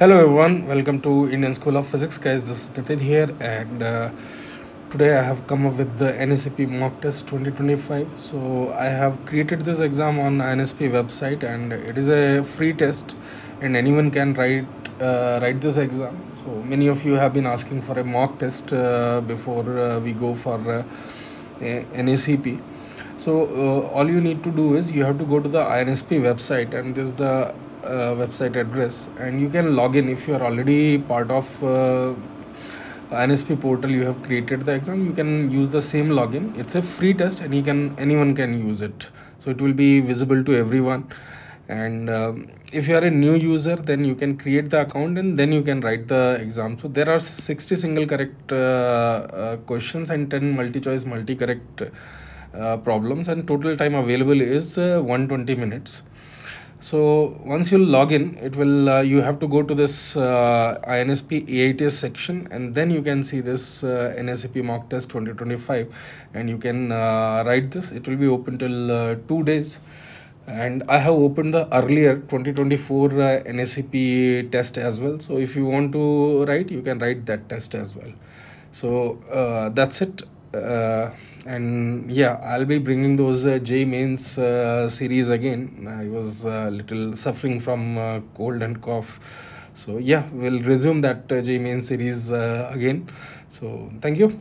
Hello everyone, welcome to Indian School of Physics. Guys, this is Nitin here, and uh, today I have come up with the NSEP mock test 2025. So I have created this exam on NSP website, and it is a free test, and anyone can write uh, write this exam. So many of you have been asking for a mock test uh, before uh, we go for uh, NSEP. So uh, all you need to do is you have to go to the INSP website and this is the uh, website address and you can log in. If you are already part of uh, INSP portal you have created the exam you can use the same login. It's a free test and you can anyone can use it. So it will be visible to everyone. And um, if you are a new user then you can create the account and then you can write the exam. So there are 60 single correct uh, uh, questions and 10 multi choice multi correct uh, problems and total time available is uh, 120 minutes so once you log in it will uh, you have to go to this uh, insp aits section and then you can see this uh, NSEP mock test 2025 and you can uh, write this. It will be open till uh, two days. And i have opened the earlier 2024 uh, NSEP test as well. So if you want to write you can write that test as well. So uh, that's it uh, and yeah i'll be bringing those uh, JEE Mains uh, series again. I was a little suffering from uh, cold and cough. So yeah we'll resume that uh, JEE Main series uh, again. So thank you